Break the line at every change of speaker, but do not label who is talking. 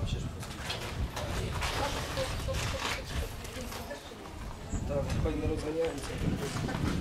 вообще ж Так, пойдем разгоняемся.